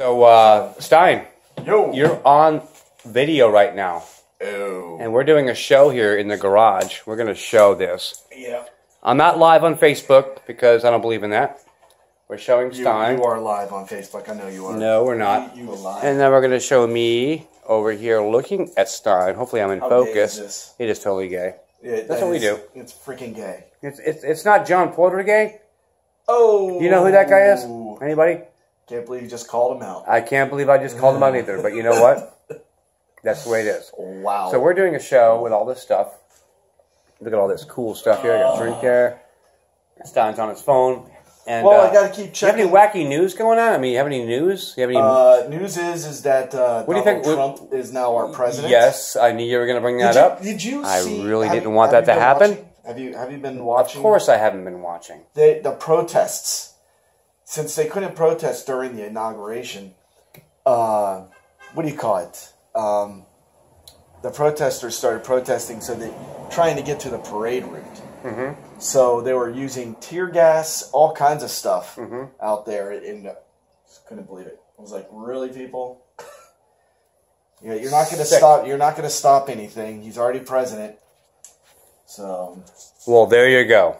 So, uh, Stein, Yo. you're on video right now, Oh. and we're doing a show here in the garage. We're going to show this. Yeah. I'm not live on Facebook because I don't believe in that. We're showing You, Stein. you are live on Facebook. I know you are. No, we're not. You, you are live. And then we're going to show me over here looking at Stein. Hopefully, I'm in How gay focus. is this? It is totally gay. Yeah, That's that what we do. It's freaking gay. It's, it's, it's not John Porter gay. Oh. You know who that guy is? Anybody? Can't believe you just called him out. I can't believe I just called him out either. But you know what? That's the way it is. Wow. So we're doing a show with all this stuff. Look at all this cool stuff here. I got drink there. Stein's on his phone. And well, uh, I got to keep do you have any wacky news going on? I mean, you have any news? You have any? uh, news is is that uh, What do you Donald think- Trump is now our president. yes, I knew you were going to bring Did that you, up. Did you? I see, really didn't you- want that to happen. watching? Have you Have you been watching? Of course, I haven't been watching. the the protests since they couldn't protest during the inauguration uh, what do you call it? Um, the protesters started protesting so they trying to get to the parade route. Mm-hmm. so they were using tear gas all kinds of stuff Mm-hmm. out there and uh, just couldn't believe it. I was like really people? Yeah you're not going to stop you're not going to stop anything. He's already president. So Well, there you go.